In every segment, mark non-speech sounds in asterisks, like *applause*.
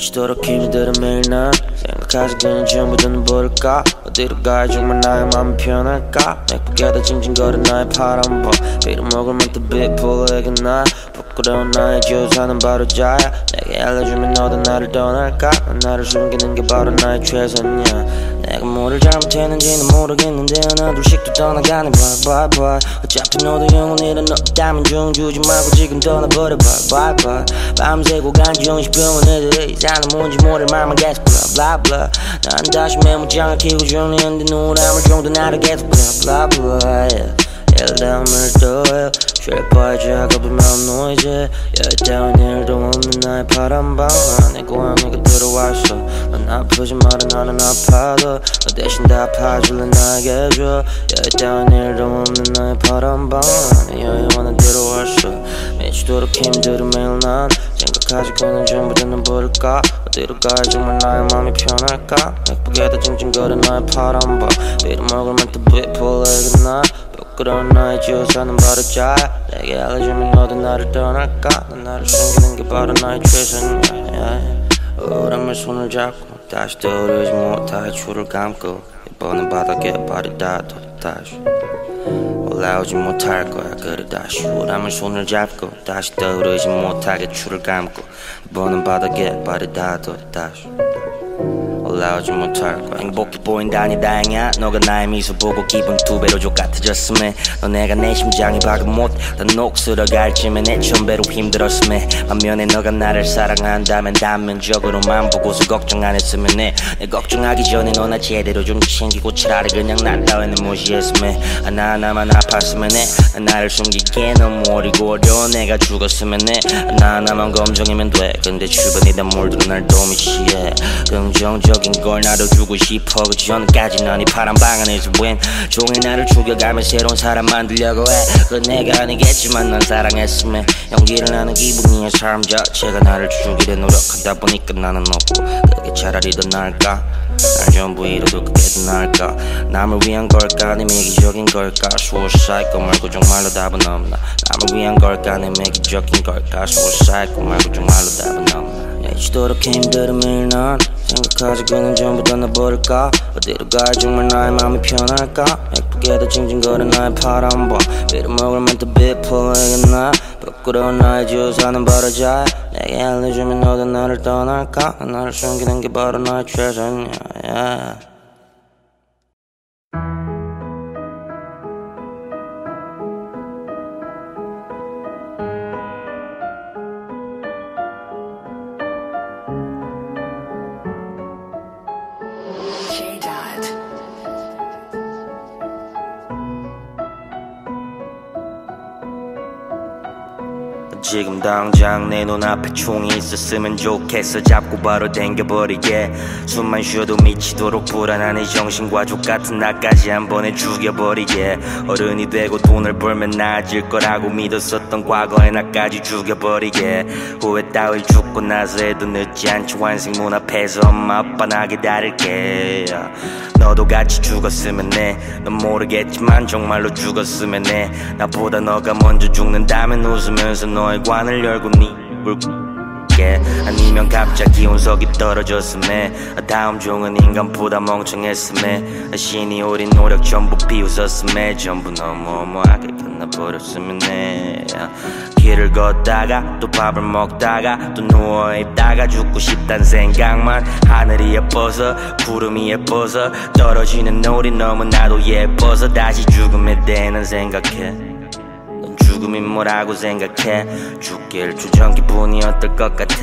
미치도록 힘이 들어 매일 난 생각하지 그냥 전부 다는 버릴까? 어디로 가야 정말 나의 마음이 편할까? 맥북에다 징징거려 나의 파란 밤 빌어먹을 만큼 비풀에게 날 부끄러운 나의 주사는 바로 자야. 내게 알려주면 너도 나를 떠날까? 난 나를 숨기는 게 바로 나의 최선이야 뭐를 잘못했는지는 모르겠는데 하나 둘씩 또 떠나가네 bye bye bye 어차피 너도 영원히는 없다면 중 주지 말고 지금 떠나버려 bye bye bye 밤새고 간지용식 병원 애들이 사는 뭔지 모를 말만 계속 blah blah blah. 난 다시 메모장을 키고 정리했는데 우울함을 정도 나를 계속 blah blah blah. yeah. 일담을 더해 쉴바에 마음 노이즈 열다운 일도 없는 나의 파란 방 안에 고양이가 들어왔어. 난 아프지 말아 나는 아파도 너 대신 다 파줄래 나에게 줘. 열다운 일도 없는 나의 파란 방 안에 여유 하나 들어왔어. 미치도록 힘들은 매일 난 생각하지 그는 전부 다는 버릴까? 어디로 가야 정말 나의 마음이 편할까? 맥북에다 징징거려 나의 파란 밤 빌어먹을 만큼 비풀에게 나 부끄러운 나의 주사는 바로 자야 내게 알려주면 너도 나를 떠날까? 난 나를 숨기는 게 바로 나의 최선이야. 우울함에 손을 잡고 다시 떠오르지 못하게 줄을 감고 이번엔 바닥에 발이 닿아도 다시 올라오지 못할 거야. 그래 다시 우울함에 손을 잡고 다시 떠오르지 못하게 줄을 감고 이번엔 바닥에 발이 닿아도 다시 올라오지 못할 거야. 행복해 보인다니 다행이야. 너가 나의 미소 보고 기분 두 배로 족같아졌음에. 너 내가 내 심장이 박은 못다 녹슬어 갈 쯤에 내 천배로 힘들었음에. 반면에 너가 나를 사랑한다면 단면적으로만 보고서 걱정 안 했으면 해. 내 걱정하기 전에 너나 제대로 좀 챙기고 차라리 그냥 나 따위는 무시했음에. 하나하나만 아팠으면 해. 나를 숨기기에 너무 어리고 어려워. 내가 죽었으면 해. 하나하나만 검정이면 돼. 근데 주변이 다 몰두고 날 도미시해. 긍정적 인 걸 나눠주고 싶어. 그 전까지 넌이 파란 방 안에서 웬 종일 나를 죽여가며 새로운 사람 만들려고 해. 그건 내가 아니겠지만 난 사랑했음에 연기를 하는 기분이야 삶 자체가 나를 죽이려 노력하다 보니까 나는 없고 그게 차라리 더 나을까? 날 전부 잃어도 그게 더 나을까? 남을 위한 걸까? 내 매기적인 걸까? 수호사이고 말고 정말로 답은 없나? 남을 위한 걸까? 내 매기적인 걸까? 수호사이고 말고 정말로 답은 없나 힘들어 매일 난 생각하지 그는 전부 다 놔버릴까? 어디로 가야 정말 나의 마음이 편할까? 맥북에다 징징거려 나의 파란 밤 빌어먹을 만큼 비풀에게 나 부끄러운 나의 주사는 바로 자야 내게 알려주면 너도 나를 떠날까? 난 나를 숨기는 게 바로 나의 최선이야. yeah. 지금 당장 내 눈앞에 총이 있었으면 좋겠어. 잡고 바로 댕겨버리게. 숨만 쉬어도 미치도록 불안한 이 정신과 족같은 나까지 한 번에 죽여버리게. 어른이 되고 돈을 벌면 나아질 거라고 믿었었던 과거의 나까지 죽여버리게. 후회 따위 죽고 나서 해도 늦지 않지 완생 문 앞에서 엄마 아빠 나 기다릴게. 너도 같이 죽었으면 해넌 모르겠지만 정말로 죽었으면 해. 나보다 너가 먼저 죽는다면 웃으면서 너의 관을 열고 네 붉게. 아니면 갑자기 운석이 떨어졌음에 다음 종은 인간보다 멍청했음에 신이 우린 노력 전부 비웃었음에 전부 너무 어머하게 끝나버렸으면 해 길을 걷다가 또 밥을 먹다가 또 누워 있다가 죽고 싶단 생각만 하늘이 예뻐서 구름이 예뻐서 떨어지는 노을이 너무나도 예뻐서 다시 죽음에 대해는 생각해 죽음이 뭐라고 생각해? 죽길 주전 기분이 어떨 것 같아?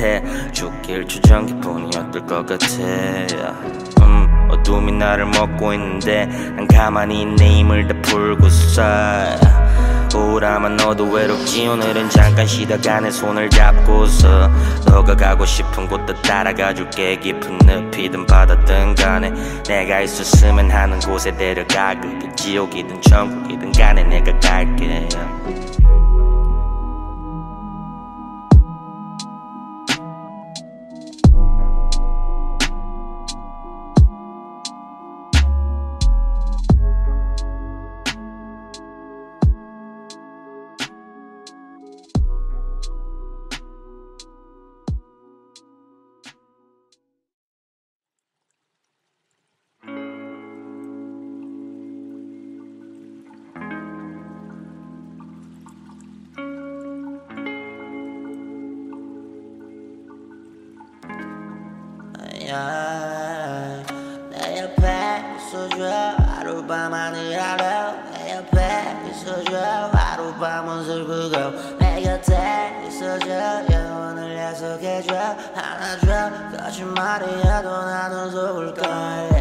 죽길 주전 기분이 어떨 것 같아? 음, 어둠이 나를 먹고 있는데 난 가만히 내 힘을 다 풀고서 우울하면 너도 외롭지. 오늘은 잠깐 쉬다가 내 손을 잡고서 너가 가고 싶은 곳도 따라가줄게. 깊은 늪이든 바다든 간에 내가 있었으면 하는 곳에 데려가. 그게 지옥이든 천국이든 간에 내가 갈게 있어줘 하룻밤 하늘하루 내 옆에 있어줘 하룻밤은 슬프고 내 곁에 있어줘 영원을 약속해줘 안아줘 거짓말이어도 나는 속을 거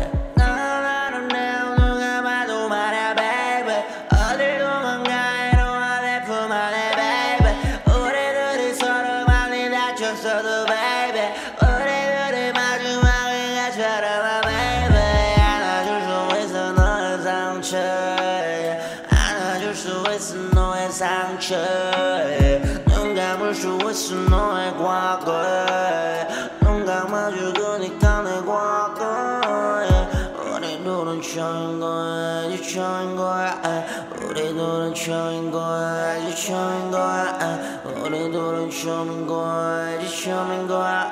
처음인 거야 이제 처음인 거야.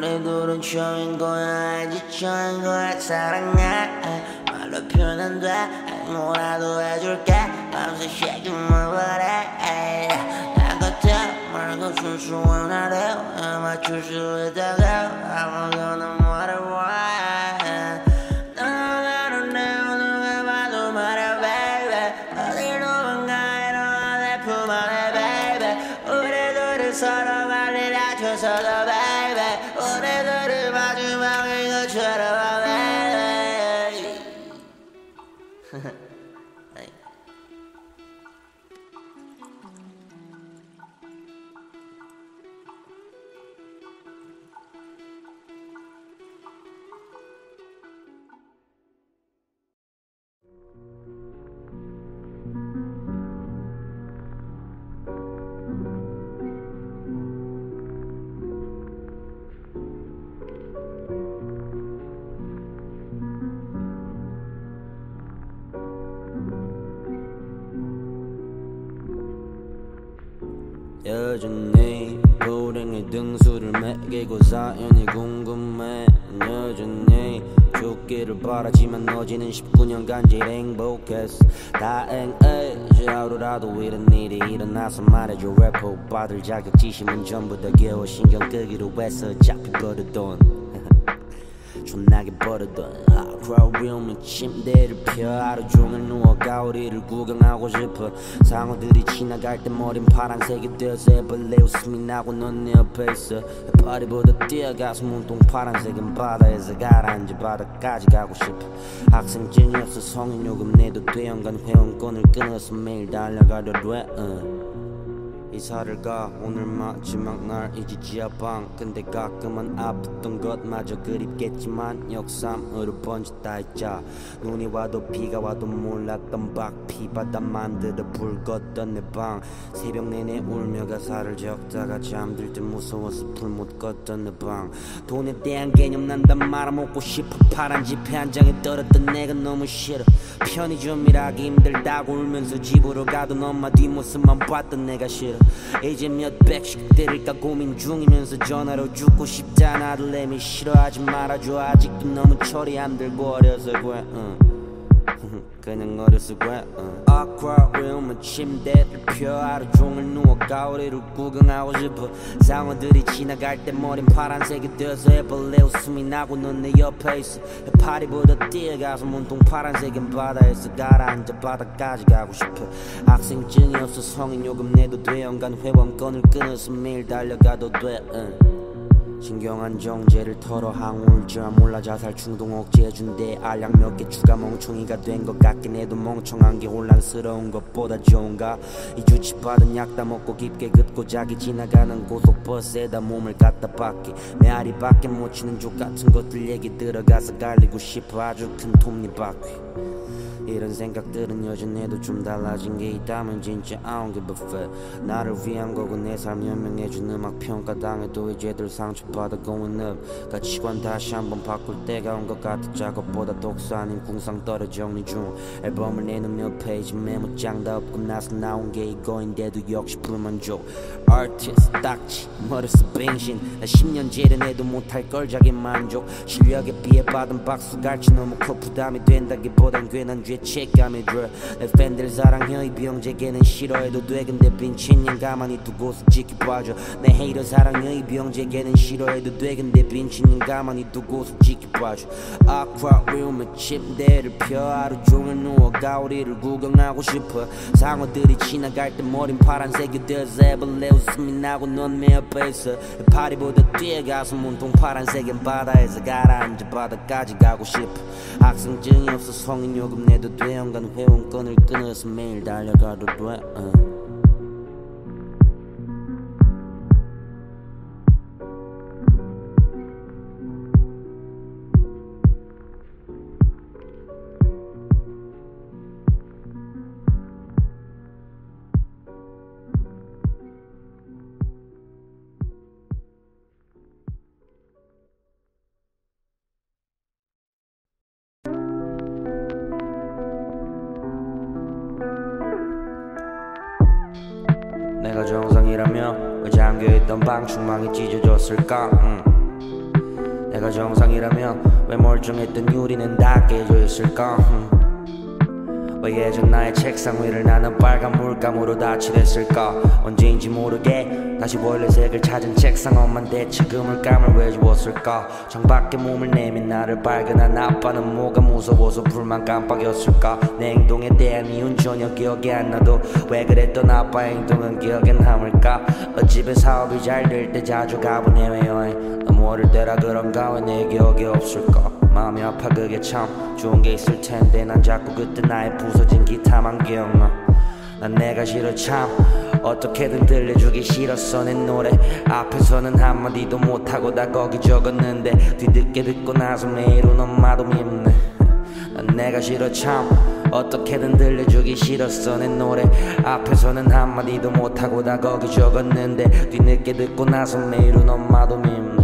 둘은 처인 거야 이제 처인 거야. 사랑해. 말로 표현 안돼. 뭐라도 해줄게. 밤새 shaking 나 같아. 말고 순수한 하루. 맞출 수 있다고. 아무거나 바라지만 너지는 19년간 제일 행복했어. 다행이지 하루라도 이런 일이 일어나서 말해줘. 래퍼 오빠들 자격지심은 전부 다 겨워 신경 끄기로 해서 어차피 버릇돈 *laughs* 존나게 버릇던 아크라리움은 침대를 펴 하루 종일 누워 가오리를 구경하고 싶어. 상어들이 지나갈 때 머린 파란색이 되어서 애벌레 웃음이 나고 넌 내 옆에 있어. 파리보다 뛰어가서 문동 파란색은 바다에서 가라앉아 바다까지 가고 싶어. 학생증이 없어 성인 요금 내도 돼 연간 회원권을 끊어서 매일 달려가려 돼 uh. 이사를 가 오늘 마지막 날이 지 지하방. 근데 가끔은 아팠던 것마저 그립겠지만 역삼으로 번졌다 했자. 눈이 와도 비가 와도 몰랐던 박피 바다 만들어 불 껐던 내 방. 새벽 내내 울며 가사를 적다가 잠들 때 무서워서 불 못 껐던 내 방. 돈에 대한 개념 난다 말아먹고 싶어. 파란 지폐 한 장에 떨었던 내가 너무 싫어. 편의점 일하기 힘들다고 울면서 집으로 가던 엄마 뒷모습만 봤던 내가 싫어 이제 몇 백씩 때릴까 고민 중이면서 전화로 죽고 싶다 아들 내미 싫어하지 말아줘 아직도 너무 처리 안 들고 어려서 그래 응. 그냥 어려서 그래 응. 아쿠아리움은 침대를 펴 하루 종일 누워 가오리를 구경하고 싶어. 상어들이 지나갈 때 머린 파란색이 되어서 애벌레 웃음이 나고 넌 내 옆에 있어. 파리보다 뛰어가서 문동 파란색인 바다에서 가라앉아 바다까지 가고 싶어. 학생증이 없어 성인 요금 내도 돼. 연간 회원권을 끊어서 매일 달려가도 돼 응. 신경한 정제를 털어 항우울증 몰라 자살 충동 억제해준대 알약 몇 개 추가 멍청이가 된 것 같긴 해도 멍청한 게 혼란스러운 것보다 좋은가? 이 주치 받은 약 다 먹고 깊게 긋고 자기 지나가는 고속버스에다 몸을 갖다 박기. 메아리 밖에 못 치는 족 같은 것들 얘기 들어가서 갈리고 싶어 아주 큰 톱니바퀴 이런 생각들은 여전해도 좀 달라진 게 있다면 진짜 I don't give 나를 위한 거고 내 삶 연명해준 음악 평가당해도 이제들 상처받아 going up 가치관 다시 한번 바꿀 때가 온 것 같아. 작업보다 독서 아닌 궁상 떨어 정리 중. 앨범을 내는 몇 페이지 메모장 다 없고 나서 나온 게 이거인데도 역시 불만족. Artist 딱지 머리서 뱅신. 나 10년 제를 해도 못할 걸 자기 만족. 실력에 비해 받은 박수 갈치 너무 커 부담이 된다기보단 괜한 죄 죄책감이 들어 내 팬들 사랑해 이 병재계는 싫어해도 돼. 근데 빈친년 가만히 두고서 지켜봐줘. 내 헤이터 사랑해 이 병재계는 싫어해도 돼. 근데 빈친년 가만히 두고서 지켜봐줘. 아쿠아리움에 침대를 펴. 하루 종일 누워 가오리를 구경하고 싶어. 상어들이 지나갈 때 머린 파란색이 돼서 애벌레 웃음이 나고 넌 내 옆에 있어. 파리보다 뒤에 가서 문통 파란색인 바다에서 가라앉아 바다까지 가고 싶어. 학생증이 없어 성인 요금 내도 돼 연간 회원권을 끊어서 매일 달려가도 돼 uh. 잠겨있던 방충망이 찢어졌을까 음. 내가 정상이라면 왜 멀쩡했던 유리는 다 깨져 있을까 음. 왜 예전 나의 책상 위를 나는 빨간 물감으로 다 칠했을까? 언제인지 모르게 다시 원래 색을 찾은 책상 엄만 대체 그 물감을 왜 주었을까? 창밖에 몸을 내민 나를 발견한 아빠는 뭐가 무서워서 불만 깜빡였을까? 내 행동에 대한 이유는 전혀 기억이 안 나도 왜 그랬던 아빠의 행동은 기억에 남을까? 어집에 사업이 잘 될 때 자주 가본 해외여행 너무 어릴 때라 그런가 왜 내 기억이 없을까 마음이 아파 그게 참 좋은 게 있을 텐데 난 자꾸 그때 나의 부서진 기타만 기억나. 난 내가 싫어 참 어떻게든 들려주기 싫었어. 내 노래 앞에서는 한마디도 못하고 다 거기 적었는데 뒤늦게 듣고 나서 매일 운 엄마도 밉네. 난 내가 싫어 참 어떻게든 들려주기 싫었어. 내 노래 앞에서는 한마디도 못하고 다 거기 적었는데 뒤늦게 듣고 나서 매일 운 엄마도 밉네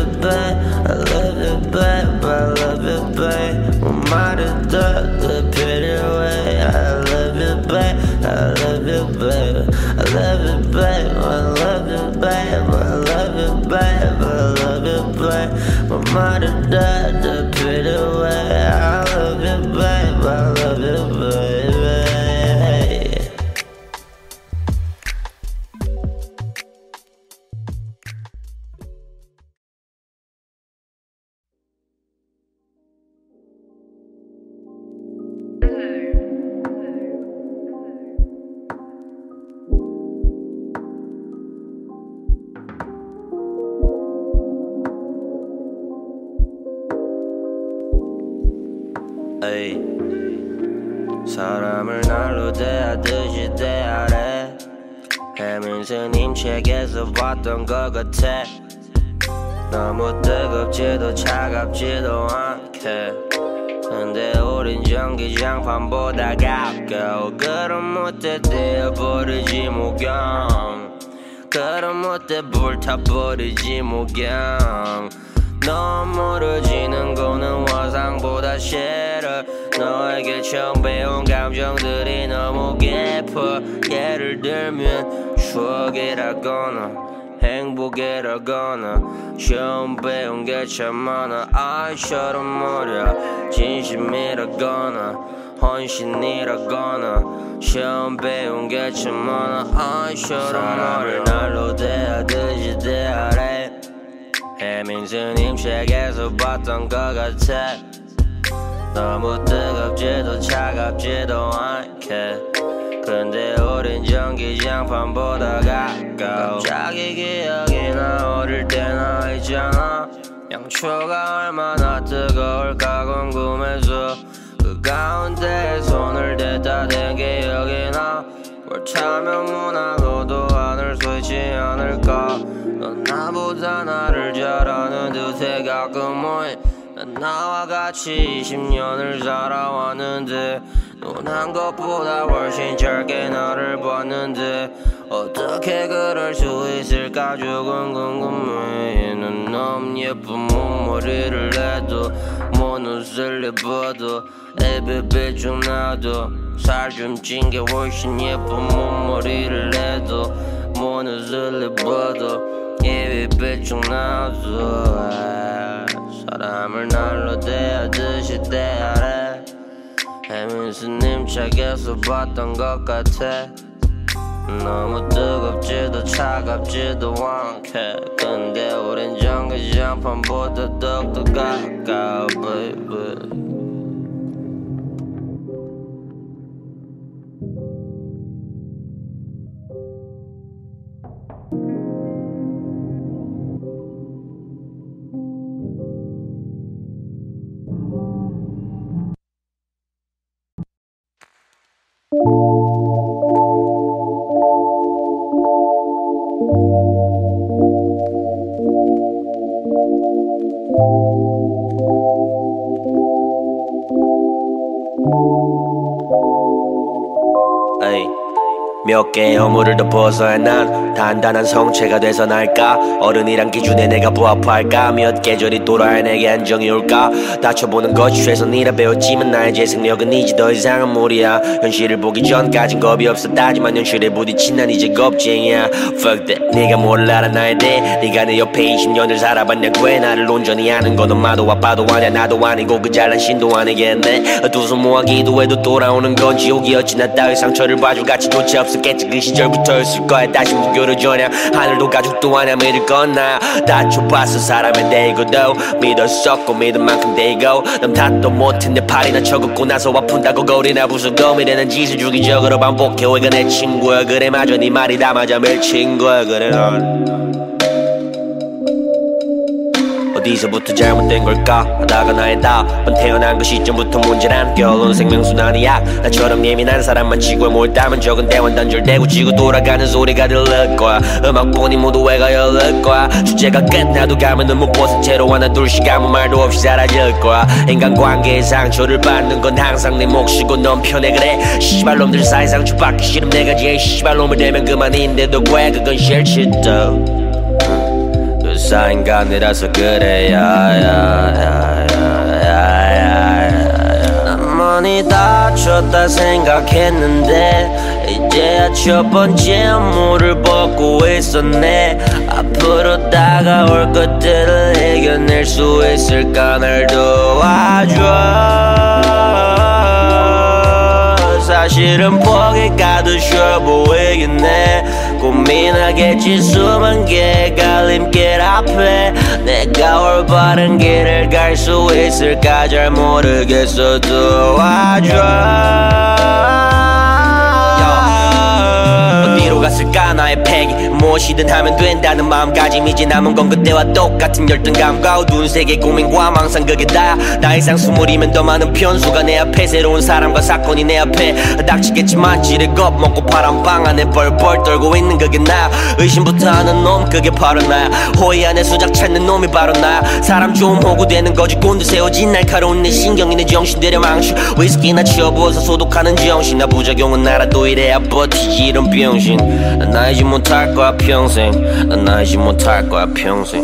뭐 말이 더더 에이 사람을 날로 대하듯이 대하래. 해민 스님 책에서 봤던 것 같아. 너무 뜨겁지도 차갑지도 않게. 근데 우린 전기장판보다 가까워. 그럼 못해 되어버리지 목영 그럼 못해 불타버리지 목영 너 모르지는 거는 화상보다 싫어 너에게 처음 배운 감정들이 너무 깊어. 예를 들면 추억이라거나 행복이라거나 처음 배운 게 참 많아. 아이처럼 말야 진심이라거나 헌신이라거나 시험 배운 게 참 많아. 아이처럼 너를 날로 대하듯이 대하래. 해민스님 책에서 봤던 것 같아 너무 뜨겁지도 차갑지도 않게. 근데 우린 전기장판보다 가까워. 갑자기 기억이 나 어릴 때나 있잖아. 양초가 얼마나 뜨거울까 궁금해서. 그 가운데 손을 댔다 댄 기억이 나뭘 타면 문화로도 안을 수 있지 않을까. 넌 나보다 나를 잘 아는 듯해 가끔은 난 나와 같이 20년을 살아왔는데 논한 것보다 훨씬 짧게 나를 봤는데 어떻게 그럴 수 있을까 조금 궁금해 넌 너무 예쁜 몸머리를 해도 뭐 눈을 입어도 에베베 좀 나도 살 좀 찐 게 훨씬 예쁜 몸머리를 해도 뭐 눈을 입어도 에베베 좀 나도 사람을 날로 대하듯이 대하래. 해민 스님 책에서 봤던 것 같아. 너무 뜨겁지도 차갑지도 않게. 근데 우린 전기장판보다 더욱더 가까워 baby 허물을 덮어서야 난 단단한 성체가 돼서 날까? 어른이란 기준에 내가 부합할까? 몇 계절이 돌아야 내게 안정이 올까? 다쳐보는 것이 최선이라 배웠지만 나의 재생력은 이제 더 이상은 무리야. 현실을 보기 전까진 겁이 없었다지만 현실에 부딪힌 난 이제 겁쟁이야. Fuck that. 네가 몰라라 나에 대해 네가 내 옆에 20년을 살아봤냐고 해 나를 온전히 아는 건 엄마도 아빠도 아냐 나도 아니고 그 잘난 신도 아니겠네? 두 손 모아 기도해도 돌아오는 건 지옥이었지. 나 따위 상처를 봐줄 가치조차 없었겠지. 그 시절부터였을 거야. 다시 무교 를 전혀 하늘도 가족도 아냐 믿을 건 나야 다쳐봤어 사람의 대이고도 믿었었고 믿은 만큼 대이고 남 탓도 못했는데 팔이나 쳐긋고 나서 아픈다고 거리나 부수고 미래는 짓을 주기적으로 반복해. 왜가 내 친구야? 그래 맞아 네 말이 다 맞아 밀친 거야 그래. 넌 어디서부터 잘못된 걸까? 하다가 나의 답은 태어난 그 시점부터 문제란 결론 생명순환이야 나처럼 예민한 사람만 지구에 몰다면 적은 대원 단절되고 지구 돌아가는 소리가 들릴 거야. 음악보니 모두 애가 열릴 거야. 주제가 끝나도 가면은 못 벗은 채로 하나 둘씩 아무 말도 없이 사라질 거야. 인간관계에 상처를 받는 건 항상 내 몫이고 넌 편해. 그래. 시발놈들 사이 상처 받기 싫음. 내가 제일 시발놈을 되면 그만인데도 왜 그건 싫지 또 사인간이라서 그래. 야야야야야야야. 난 많이 다쳤다 생각했는데 이제야 첫 번째 물을 벗고 있었네. 앞으로 다가올 것들을 이겨낼 수 있을까 날 도와줘. 사실은 포기가 더 쉬워 보이겠네 고민하겠지 수만 개의 갈림길 앞에 내가 올바른 길을 갈 수 있을까 잘 모르겠어 도와줘 어디로 갔을까? 나의 패기. 무엇이든 하면 된다는 마음가짐이지 남은 건 그때와 똑같은 열등감과 어두운 세계 고민과 망상. 그게 다야 나 이상 스물이면 더 많은 변수가 내 앞에. 새로운 사람과 사건이 내 앞에. 닥치겠지만 지레 겁먹고 파란방 안에 뻘뻘 떨고 있는 그게 나야 의심부터 하는 놈 그게 바로 나야. 호의 안에 수작 찾는 놈이 바로 나야. 사람 좀 호구되는 거지. 꼰대 세워진 날카로운 내 신경이 내 정신 되려 망치. 위스키나 치워부어서 소독하는 정신 나 부작용은 알아도 이래야 버티지 이런 병신 난 알지 못할 거야 평생. 난 알지 못할 거야 평생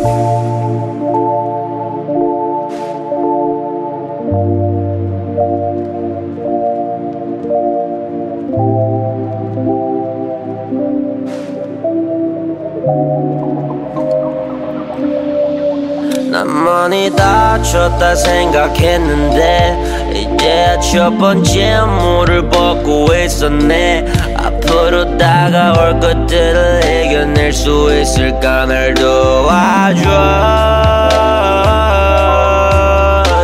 난 시선이 다쳤다 생각했는데 이제 첫 번째 물을 벗고 있었네. 앞으로 다가올 것들을 이겨낼 수 있을까 날 도와줘.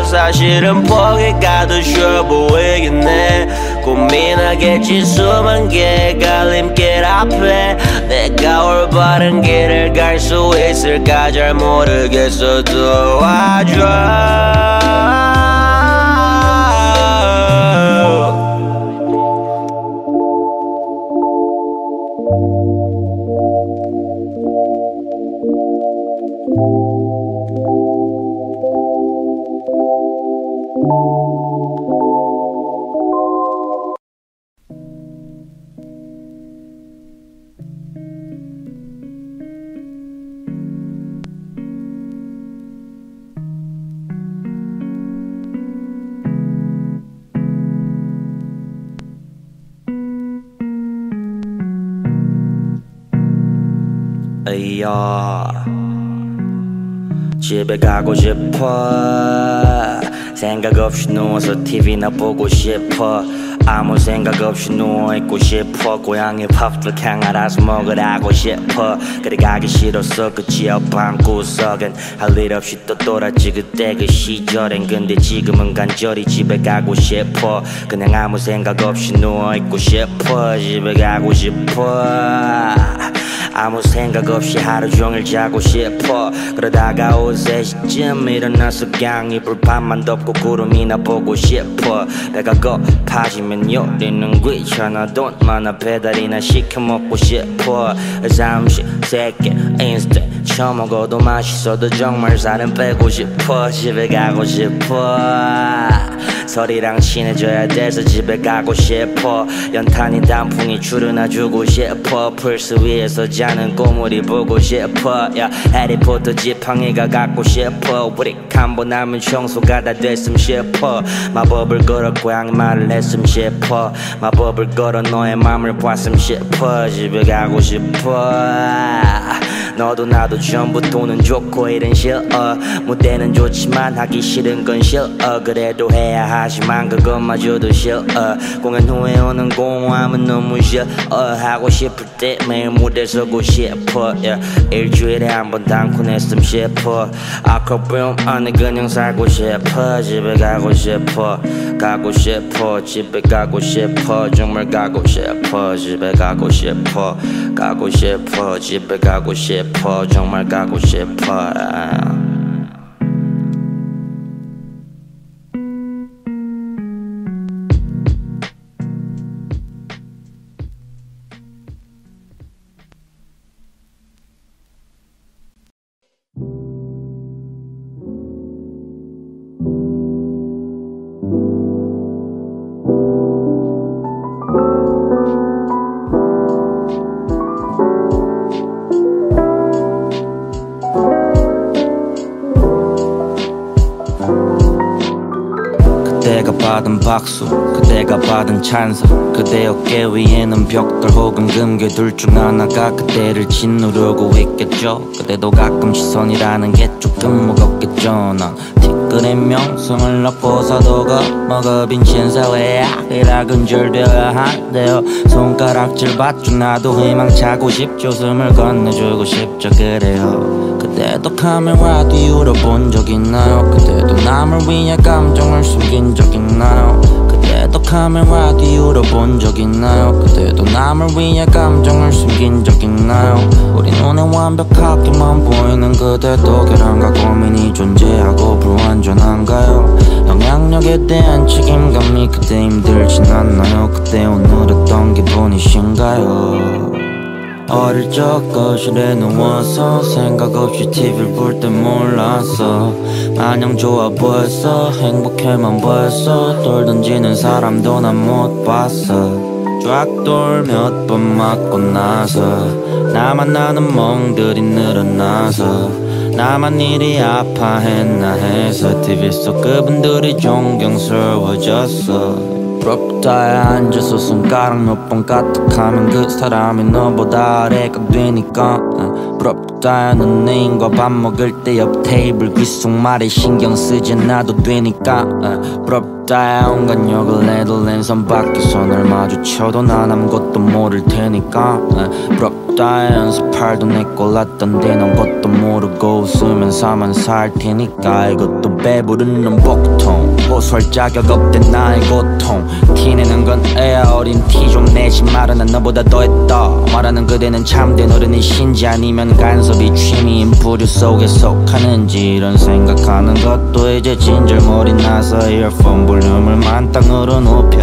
사실은 포기가 더 쉬워 보이겠네 고민하겠지 수만 개의 갈림길 앞에 내가 올바른 길을 갈 수 있을까 잘 모르겠어. 도와줘 야 집에 가고 싶어. 생각 없이 누워서 TV나 보고 싶어. 아무 생각 없이 누워있고 싶어. 고양이 밥들 그냥 알아서 먹으라고 싶어. 그래 가기 싫었어. 그 지역 방구석엔 할 일 없이 또 돌았지. 그때 그 시절엔 근데 지금은 간절히 집에 가고 싶어. 그냥 아무 생각 없이 누워있고 싶어. 집에 가고 싶어 아무 생각 없이 하루 종일 자고 싶어. 그러다가 오후 3시쯤 일어나서 그냥 이불판만 덮고 구름이나 보고 싶어. 배가 고파지면 요리는 귀찮아 돈 많아 배달이나 시켜 먹고 싶어. 잠시 세게 인스타 처먹어도 맛있어도 정말 살은 빼고 싶어. 집에 가고 싶어. 설이랑 친해져야 돼서 집에 가고 싶어. 연탄이 단풍이 출연해주고 싶어. 플스 위에서 자는 꼬물이 보고 싶어. 야 해리포터 지팡이가 갖고 싶어. 우리 한번 하면 청소가 다 됐음 싶어. 마법을 걸어 고양이 말을 했음 싶어. 마법을 걸어 너의 맘을 봤음 싶어. 집에 가고 싶어 너도 나도 전부 돈은 좋고 일은 싫어. 무대는 좋지만 하기 싫은 건 싫어. 그래도 해야 하지만 그것마저도 싫어. 공연 후에 오는 공허함은 너무 싫어. 하고 싶을 때 매일 무대 서고 싶어. yeah. 일주일에 한번 단쿤했음 싶어. 아크로움 안에 그냥 살고 싶어. 집에 가고 싶어. 가고 싶어. 집에 가고 싶어. 정말 가고 싶어. 집에 가고 싶어. 가고 싶어. 집에 가고 싶어 정말 가고 싶어 받은 박수 그대가 받은 찬성 그대 어깨 위에는 벽돌 혹은 금괴 둘 중 하나가 그대를 짓누르고 있겠죠. 그대도 가끔 시선이라는 게 조금 무겁겠죠. 난 티끌의 명성을 넣고 사도가 먹어 빈 신 사회야 이라 근절되어야 한대요. 손가락질 받죠. 나도 희망 차고 싶죠. 숨을 건네주고 싶죠. 그래요 그대도 카메라 뒤로 본 적 있나요? 그대도 남을 위해 감정을 숨긴 적 있나요? 그대도 카메라 뒤로 본 적 있나요? 그대도 남을 위해 감정을 숨긴 적 있나요? 우리 눈에 완벽하게만 보이는 그대도 결함과 고민이 존재하고 불완전한가요? 영향력에 대한 책임감이 그대 힘들진 않나요? 그대 오늘 어떤 기분이신가요 어릴 적 거실에 누워서 생각 없이 TV를 볼때 몰랐어. 마냥 좋아 보였어 행복해만 보였어. 돌 던지는 사람도 난 못 봤어. 쫙돌 몇 번 맞고 나서 나만 나는 멍들이 늘어나서 나만 일이 아파했나 해서 TV 속 그분들이 존경스러워졌어 부럽다에 앉아서 손가락 몇 번 까딱하면 그 사람이 너보다 아래가 되니까. 부럽다야. 넌 애인과 밥 먹을 때 옆 테이블 귓속말에 신경 쓰지 않아도 되니까. 부럽다야. 온갖 욕을 해도 랜선 밖에서 널 마주쳐도 난 아무것도 모를 테니까. 부럽 다야 연습할도 내 꼴랐던데 넌 것도 모르고 웃으면서만 살 테니까 이것도 배부르는 복통. 호소할 자격 없대 나의 고통. 티내는 건 애야 어린 티 좀 내지 말아 난 너보다 더했다. 말하는 그대는 참된 어른이신지 아니면 간섭이 취미인 부류 속에 속하는지 이런 생각하는 것도 이제 진절머리 나서 이어폰 볼륨을 만땅으로 높여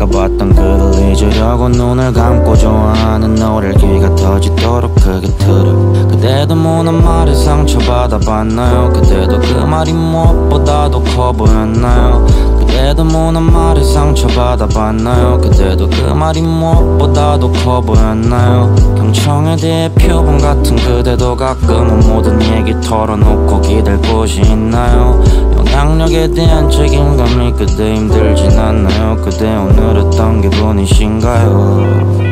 아까 봤던 그를 잊으려고 눈을 감고 좋아하는 노래를 귀가 터지도록 크게 틀어 그대도 모난 말에 상처받아 봤나요? 그대도 그 말이 무엇보다도 커 보였나요 그대도 모난 말에 상처받아 봤나요? 그대도 그 말이 무엇보다도 커 보였나요? 경청에 대해 표본 같은 그대도 가끔은 모든 얘기 털어놓고 기댈 곳이 있나요? 영향력에 대한 책임감이 그대 힘들진 않나요? 그대 오늘 어떤 기분이신가요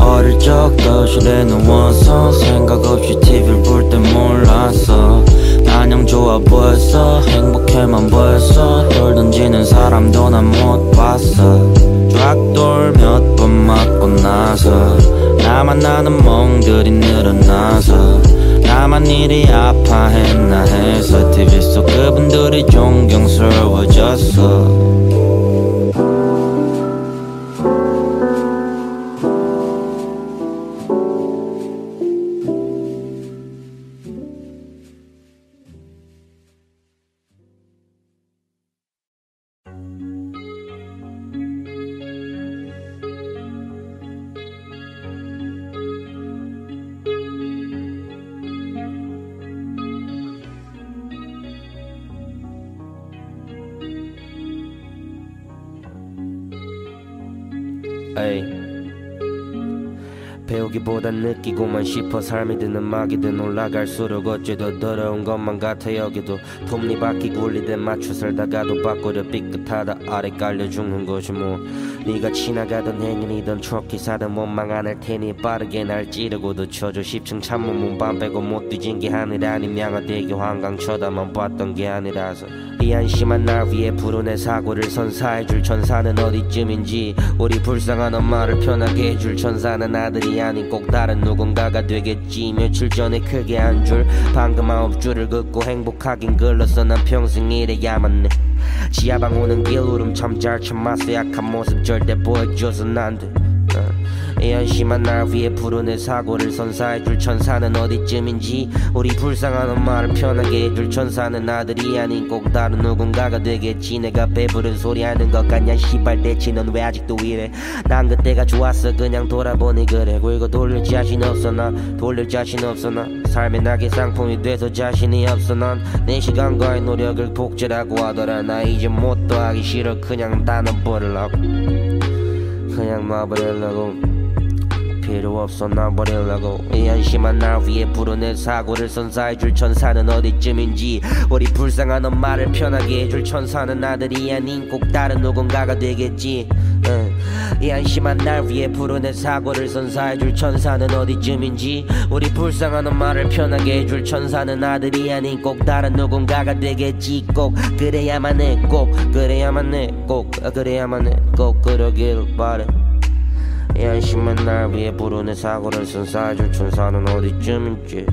어릴 적 거실에 누워서 생각 없이 TV를 볼 때 몰랐어. 안녕 좋아 보였어 행복해만 보였어. 돌 던지는 사람도 난 못 봤어. 쫙돌 몇 번 맞고 나서. 나만 나는 멍들이 늘어나서. 나만 일이 아파했나 해서. TV 속 그분들이 존경스러워졌어 배우기보단 느끼고만 싶어 삶이 드는 막이든 올라갈수록 더 더러운 것만 같아. 여기도 톱니바퀴 굴리듯 맞춰 살다가도 바꾸려 삐끗하다 아래 깔려 죽는 거지 뭐. 네가 지나가던 행인이던 트럭기사든 원망 안 할 테니 빠르게 날 찌르고도 쳐줘. 10층 창문 문밤 빼고 못 뒤진 게 하늘 아님 양화대교 한강 쳐다만 봤던 게 아니라서 이 한심한 날 위해 불운의 사고를 선사해줄 천사는 어디쯤인지 우리 불쌍한 엄마를 편하게 해줄 천사는 아들이 아닌 꼭 다른 누군가가 되겠지. 며칠 전에 크게 한 줄 방금 아홉 줄을 긋고 행복하긴 글렀어. 난 평생 이래야만 해. 지하방 오는 길 울음 참잘 참았어. 약한 모습 절대 보여줘선 안돼 이 한심한 날 위해 부르는 사고를 선사해줄 천사는 어디쯤인지 우리 불쌍한 엄마를 편하게 해줄 천사는 아들이 아닌 꼭 다른 누군가가 되겠지. 내가 배부른 소리 하는 것 같냐 시발 대체 넌 왜 아직도 이래? 난 그때가 좋았어. 그냥 돌아보니 그래. 굴고 돌릴 자신 없어 나 돌릴 자신 없어 나 삶의 낙의 상품이 돼서 자신이 없어 난. 내 시간과의 노력을 복제라고 하더라. 나 이제 못도 하기 싫어. 그냥 다 놔버리려고. 그냥 놔버리려고 필요 없어 난 버리려고. 이 한심한 날 위해 부르는 사고를 선사해줄 천사는 어디쯤인지. 우리 불쌍한 엄마를 편하게 해줄 천사는 아들이 아닌 꼭 다른 누군가가 되겠지. 응. 이 한심한 날 위해 부르는 사고를 선사해줄 천사는 어디쯤인지. 우리 불쌍한 엄마를 편하게 해줄 천사는 아들이 아닌 꼭 다른 누군가가 되겠지. 꼭 그래야만 해 꼭. 그래야만 해 꼭. 그래야만 해 꼭. 그러길 바래 이 한심한 날 위해 부르는 사고를 쓴 사줄 천사는 어디쯤인지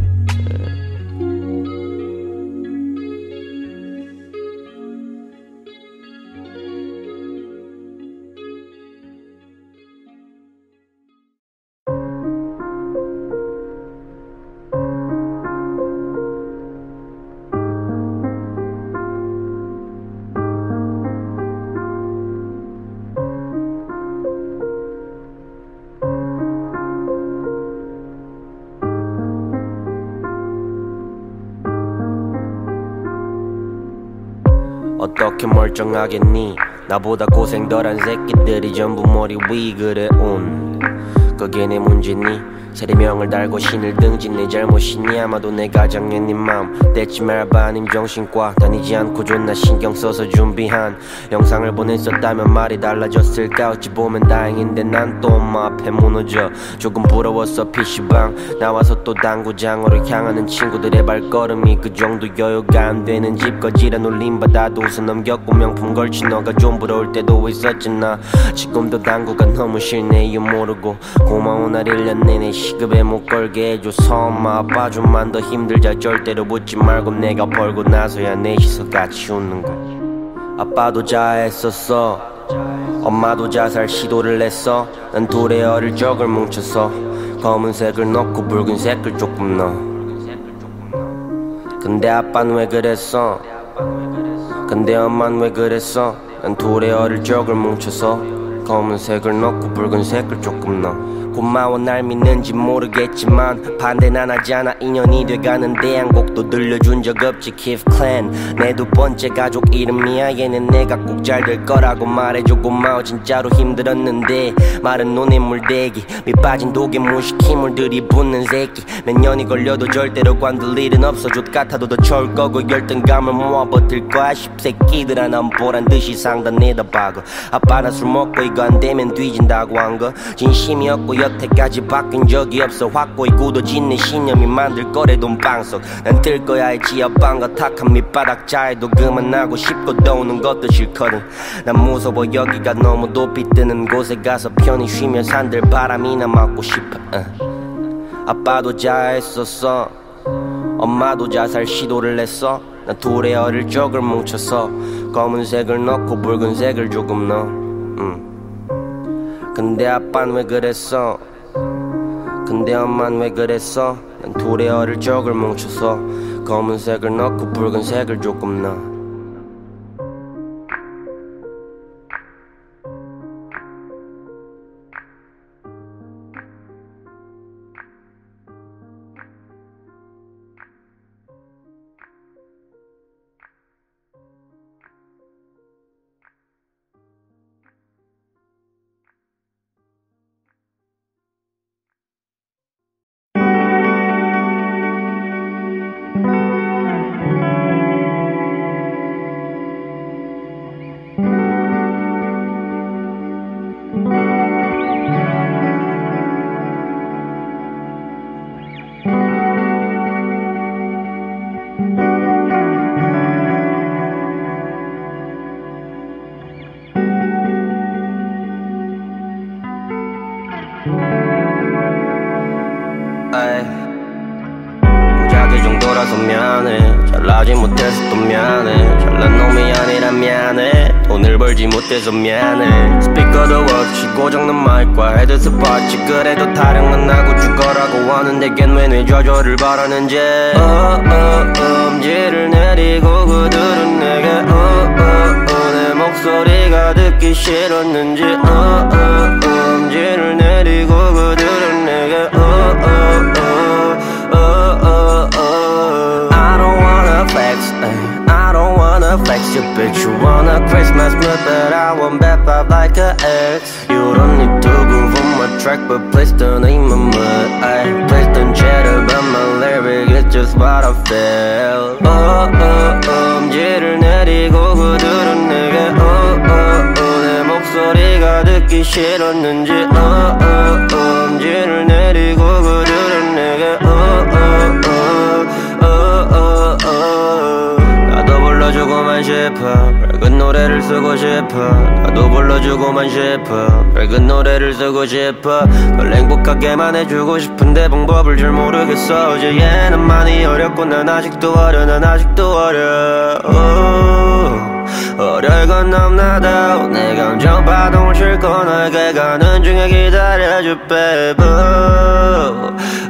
멀쩡하겠니? 나보다 고생 덜한 새끼들이 전부 머리 위 그래 온 그게 내 문제니 세리명을 달고 신을 등진 내 잘못이니 아마도 내가 작년 네 마음 떼지 말봐 아님 정신과 다니지 않고 존나 신경 써서 준비한 영상을 보냈었다면 말이 달라졌을까? 어찌 보면 다행인데 난 또 엄마 앞에 무너져 조금 부러웠어 PC방 나와서 또 당구장으로 향하는 친구들의 발걸음이 그 정도 여유가 안 되는 집 거지란 울림 받아도 웃어 넘겼고 명품 걸친 너가 좀 부러울 때도 있었지 나 지금도 당구가 너무 싫네 이유 모르고 고마운 날 1년 내내 시급에 못 걸게 해줘서 엄마 아빠 좀만 더 힘들자 절대로 묻지 말고 내가 벌고 나서야 넷이서 같이 웃는 거 아빠도 자했었어. 엄마도 자살 시도를 했어. 난 둘의 어릴 적을 뭉쳐서 검은색을 넣고 붉은색을 조금 넣어. 근데 아빠는 왜 그랬어? 근데 엄마는 왜 그랬어? 난 둘의 어릴 적을 뭉쳐서 검은색을 넣고 붉은색을 조금 넣어 고마워 날 믿는지 모르겠지만 반대는 안 하잖아 인연이 돼가는데 한 곡도 들려준 적 없지 Keith Clan 내 두 번째 가족 이름이야 얘는 내가 꼭 잘 될 거라고 말해줘. 고마워 진짜로 힘들었는데. 마른 눈에 물대기 밑 빠진 독에 무식 힘을 들이붓는 새끼. 몇 년이 걸려도 절대로 관둘 일은 없어. 족 같아도 더 좋을 거고 열등감을 모아 버틸 거야. 십새끼들아 난 보란 듯이 상단 내다 박어. 아빠 나 술 먹고 이거 안 되면 뒤진다고 한 거. 진심이었고 여태까지 바뀐 적이 없어. 확고히 굳어진 내 신념이 만들 거래 돈방석. 난 뜰 거야 했지 옆방과 탁한 밑바닥 자에도 그만하고 싶고 도우는 것도 싫거든 난 무서워 여기가 너무 높이 뜨는 곳에 가서 편히 쉬며 산들 바람이나 맞고 싶어. 어. 아빠도 자했었어. 엄마도 자살 시도를 했어. 난 둘의 어릴 적을 뭉쳐서 검은색을 넣고 붉은색을 조금 넣어 음. 근데 아빠는 왜 그랬어? 근데 엄마는 왜 그랬어? 난 어릴 적을 뭉쳐서 검은색을 넣고 붉은색을 조금 넣어 잘나지 못해서 또 미안해. 잘난 놈이 아니라 미안해. 돈을 벌지 못해서 미안해. 스피커도 없이 고장난 마이크와 헤드셋 봤지. 그래도 타령만 하고 죽어라고 하는데 걘왜내 좌절을 바라는지. 어, 어, 어, 엄지를 내리고 그들은 내게 어, 어, 어, 내 목소리가 듣기 싫었는지. 어, 어, 어, 엄지를 flex, ay. I don't wanna flex you bitch You want a Christmas mood but I want bad vibe like a ex You don't need to groove on my track but please don't eat my mood ay. Please don't chatter about my lyric It's just what I feel Oh, oh, oh 엄지를 내리고 그들은 내게 Oh, oh, oh 내 목소리가 듣기 싫었는지 Oh, oh, oh 불러주고만 싶어. 밝은 노래를 쓰고 싶어. 나도 불러주고만 싶어. 밝은 노래를 쓰고 싶어. 널 행복하게만 해주고 싶은데 방법을 잘 모르겠어. 어제에는 많이 어렵고 난 아직도 어려 난 아직도 어려. 오. 어려 이건 너무나도 내 감정 파동을 싣고 너에게. 가는 중에 기다려줘 baby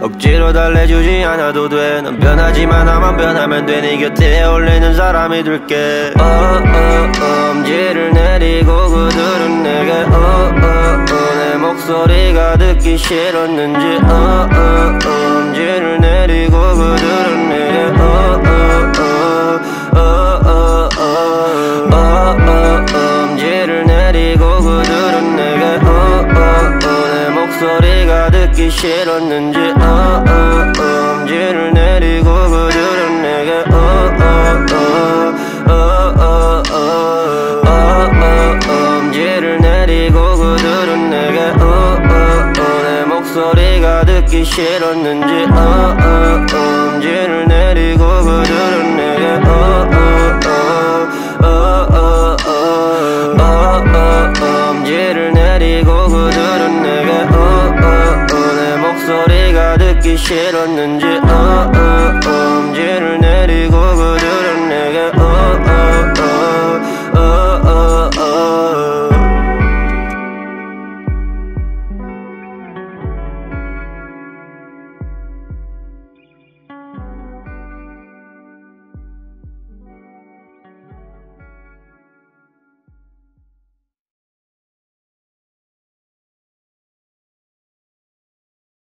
억지로 달래주지 않아도 돼넌 변하지만 나만 변하면 돼 네 곁에 어울리는 사람이 될게. oh, oh, 엄지를 내리고 그들은 내게 oh, oh, 내 목소리가 듣기 싫었는지. oh, oh, 엄지를 내리고 그들은 내게 oh, oh, oh, oh, 싫었는지 어, 어, 어, 엄지를 내리고 그들은 내게 어, 어, 어, 어, 어, 어, 어, 어, 엄지를 내리고 그들은 내게 어, 어, 어, 내 목소리가 듣기 싫었는지 어, 어, 어, 싫었는지